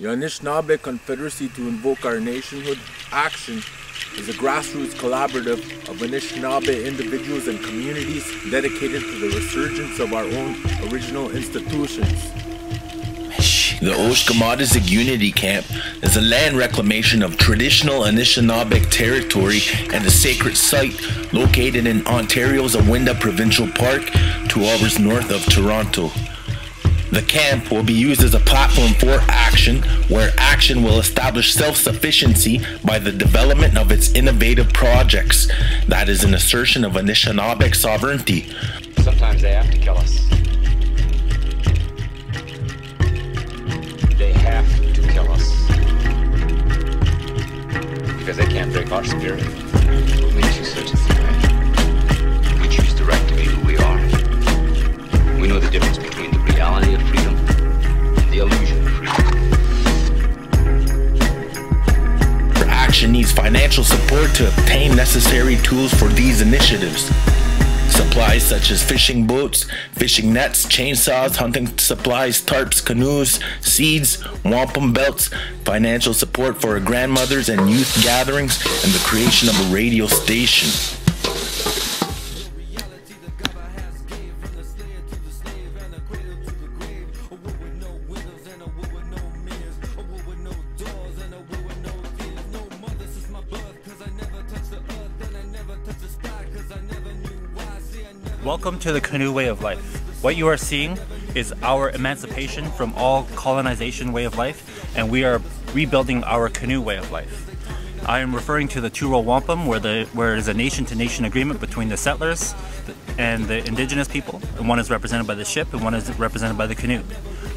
The Anishinaabe Confederacy to Invoke Our Nationhood Action is a grassroots collaborative of Anishinaabe individuals and communities dedicated to the resurgence of our own original institutions. The Oshkimaadziig Unity Camp is a land reclamation of traditional Anishinaabe territory and a sacred site located in Ontario's Awenda Provincial Park, two hours north of Toronto. The camp will be used as a platform for action, where action will establish self sufficiency by the development of its innovative projects. That is an assertion of Anishinaabe sovereignty. Sometimes they have to kill us. They have to kill us. Because they can't break our spirit. Makes you such a? We choose the right to be who we are. We know the difference to obtain necessary tools for these initiatives. Supplies such as fishing boats, fishing nets, chainsaws, hunting supplies, tarps, canoes, seeds, wampum belts, financial support for grandmothers and youth gatherings, and the creation of a radio station. Welcome to the Canoe Way of Life. What you are seeing is our emancipation from all colonization way of life, and we are rebuilding our canoe way of life. I am referring to the two-row wampum, where the where it is a nation-to-nation agreement between the settlers and the indigenous people, and one is represented by the ship, and one is represented by the canoe.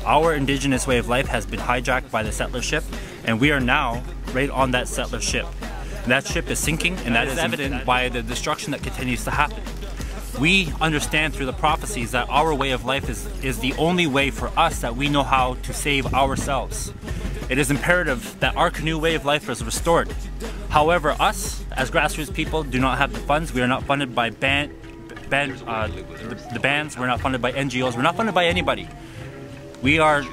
Our indigenous way of life has been hijacked by the settler ship, and we are now right on that settler ship. That ship is sinking, and that is evident by the destruction that continues to happen we understand through the prophecies that our way of life is, is the only way for us that we know how to save ourselves. It is imperative that our canoe way of life is restored. However, us as grassroots people do not have the funds. We are not funded by uh, the, the bands. We're not funded by NGOs. We're not funded by anybody. We are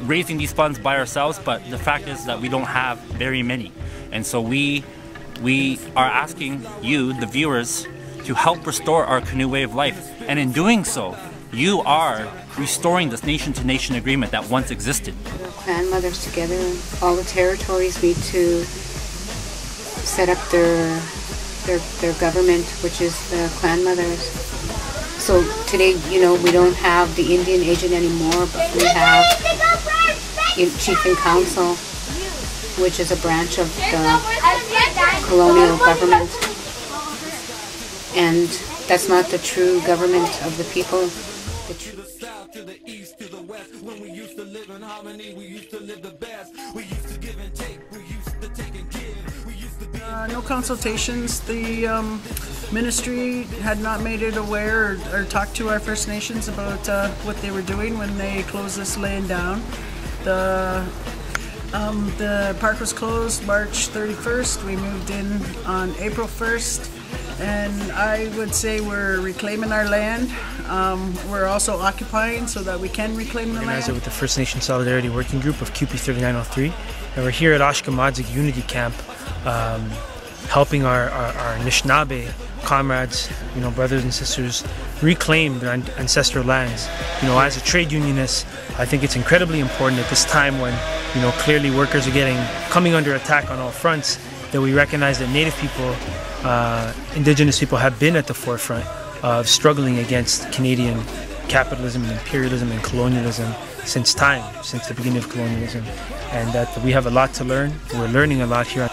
raising these funds by ourselves, but the fact is that we don't have very many. And so we we are asking you, the viewers, to help restore our canoe way of life. And in doing so, you are restoring this nation to nation agreement that once existed. Clan mothers together, all the territories need to set up their their, their government, which is the clan mothers. So today, you know, we don't have the Indian agent anymore, but we have Chief and Council, which is a branch of the colonial government and that's not the true government of the people. The true uh, no consultations. The um, ministry had not made it aware or, or talked to our First Nations about uh, what they were doing when they closed this land down. The um, the park was closed March 31st. We moved in on April 1st and I would say we're reclaiming our land. Um, we're also occupying so that we can reclaim the Organizer land. with the First Nation Solidarity Working Group of CUPE 3903, and we're here at Oshkimaadziig Unity Camp, um, helping our, our, our Anishinaabe comrades, you know, brothers and sisters, reclaim their ancestral lands. You know, as a trade unionist, I think it's incredibly important at this time when, you know, clearly workers are getting coming under attack on all fronts that we recognize that Native people uh, Indigenous people have been at the forefront of struggling against Canadian capitalism and imperialism and colonialism since time, since the beginning of colonialism, and that we have a lot to learn. We're learning a lot here.